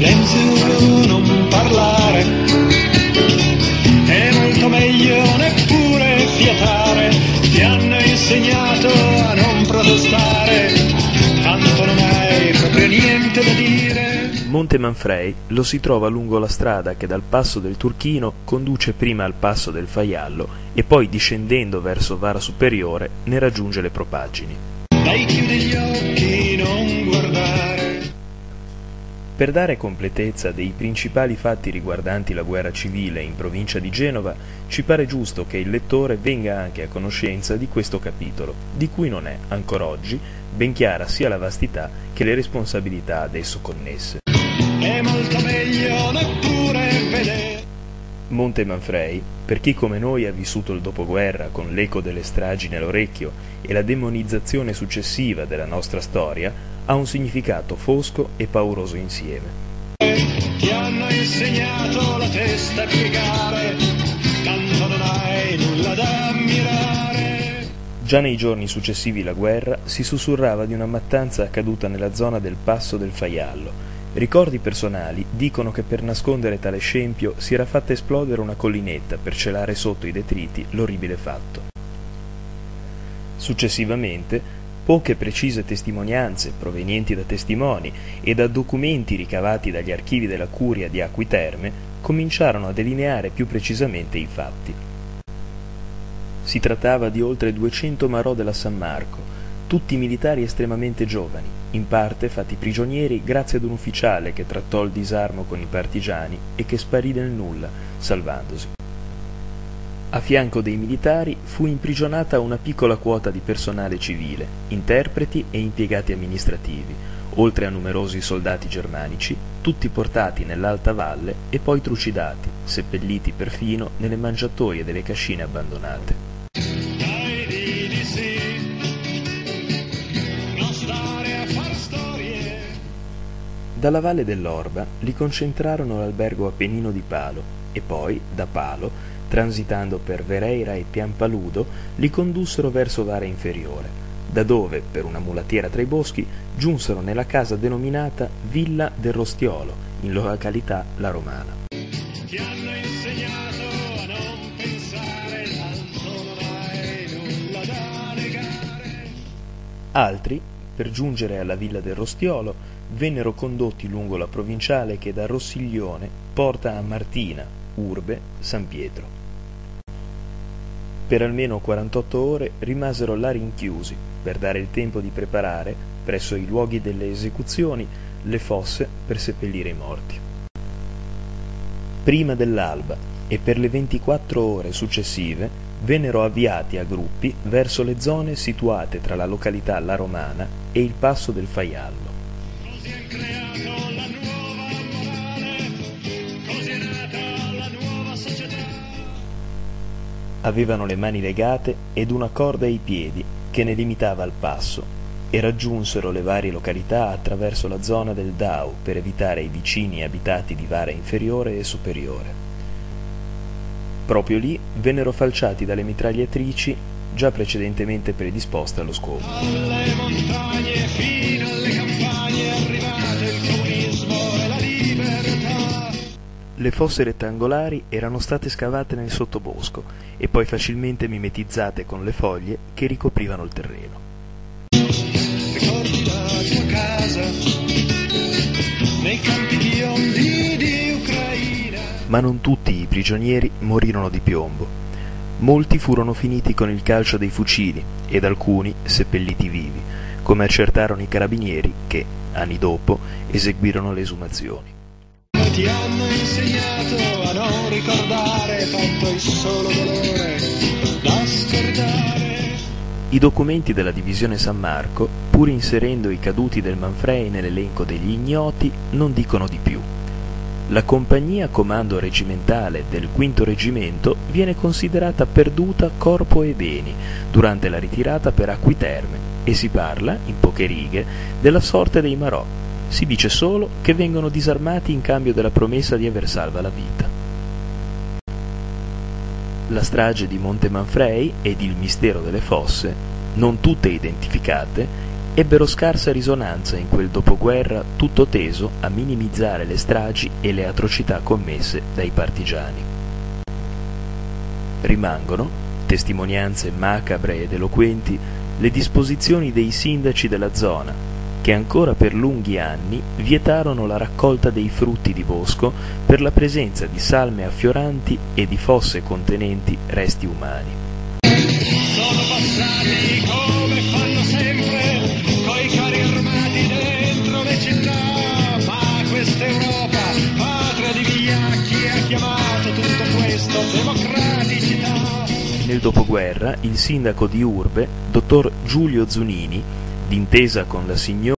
silenzio non parlare, è molto meglio neppure fiatare, ti hanno insegnato a non protestare, tanto non hai proprio niente da dire. Monte Manfrei lo si trova lungo la strada che dal passo del Turchino conduce prima al passo del Faiallo e poi discendendo verso Vara Superiore ne raggiunge le propaggini. Dai chiudi gli occhi, Per dare completezza dei principali fatti riguardanti la guerra civile in provincia di Genova, ci pare giusto che il lettore venga anche a conoscenza di questo capitolo, di cui non è, ancora oggi, ben chiara sia la vastità che le responsabilità ad esso connesse. È molto meglio neppure vedere. Monte Manfrei, per chi come noi ha vissuto il dopoguerra con l'eco delle stragi nell'orecchio e la demonizzazione successiva della nostra storia, ha un significato fosco e pauroso insieme. Ti hanno insegnato la testa a piegare, tanto non hai nulla da ammirare. Già nei giorni successivi alla guerra si sussurrava di una mattanza accaduta nella zona del passo del Faiallo. Ricordi personali dicono che per nascondere tale scempio si era fatta esplodere una collinetta per celare sotto i detriti l'orribile fatto. Successivamente, poche precise testimonianze provenienti da testimoni e da documenti ricavati dagli archivi della Curia di Acqui Terme cominciarono a delineare più precisamente i fatti. Si trattava di oltre 200 marò della San Marco, tutti militari estremamente giovani, in parte fatti prigionieri grazie ad un ufficiale che trattò il disarmo con i partigiani e che sparì nel nulla, salvandosi. A fianco dei militari fu imprigionata una piccola quota di personale civile, interpreti e impiegati amministrativi, oltre a numerosi soldati germanici, tutti portati nell'alta valle e poi trucidati, seppelliti perfino nelle mangiatoie delle cascine abbandonate. Dalla valle dell'Orba li concentrarono all'albergo Appennino di Palo e poi, da Palo, transitando per Vereira e Piampaludo, li condussero verso Vara Inferiore, da dove, per una mulattiera tra i boschi, giunsero nella casa denominata Villa del Rostiolo, in località La Romana. Ti hanno insegnato a non pensare, tanto non hai nulla da negare. Altri, per giungere alla Villa del Rostiolo, vennero condotti lungo la provinciale che da Rossiglione porta a Martina, Urbe, San Pietro. Per almeno 48 ore rimasero là rinchiusi per dare il tempo di preparare, presso i luoghi delle esecuzioni, le fosse per seppellire i morti. Prima dell'alba e per le 24 ore successive vennero avviati a gruppi verso le zone situate tra la località La Romana e il passo del Faiallo. Avevano le mani legate ed una corda ai piedi che ne limitava il passo e raggiunsero le varie località attraverso la zona del Dao per evitare i vicini abitati di Vara inferiore e superiore. Proprio lì vennero falciati dalle mitragliatrici già precedentemente predisposte allo scopo. Le fosse rettangolari erano state scavate nel sottobosco e poi facilmente mimetizzate con le foglie che ricoprivano il terreno. Ricordi la tua casa nei campi biondi di Ucraina. Ma non tutti i prigionieri morirono di piombo. Molti furono finiti con il calcio dei fucili ed alcuni seppelliti vivi, come accertarono i carabinieri che, anni dopo, eseguirono le esumazioni. Ti hanno insegnato a non ricordare, tanto è solo dolore da scordare. I documenti della divisione San Marco, pur inserendo i caduti del Manfrei nell'elenco degli ignoti, non dicono di più. La compagnia comando regimentale del quinto reggimento viene considerata perduta corpo e beni durante la ritirata per Acqui Terme e si parla, in poche righe, della sorte dei Marò. Si dice solo che vengono disarmati in cambio della promessa di aver salva la vita. La strage di Monte Manfrei ed il mistero delle fosse, non tutte identificate, ebbero scarsa risonanza in quel dopoguerra tutto teso a minimizzare le stragi e le atrocità commesse dai partigiani. Rimangono, testimonianze macabre ed eloquenti, le disposizioni dei sindaci della zona, che ancora per lunghi anni vietarono la raccolta dei frutti di bosco per la presenza di salme affioranti e di fosse contenenti resti umani. Sono passati come fanno sempre, coi carri armati dentro le città, ma questa Europa, patria di vigliacchi, ha chiamato tutto questo democraticità. Nel dopoguerra il sindaco di Urbe, dottor Giulio Zunini, d'intesa con la signora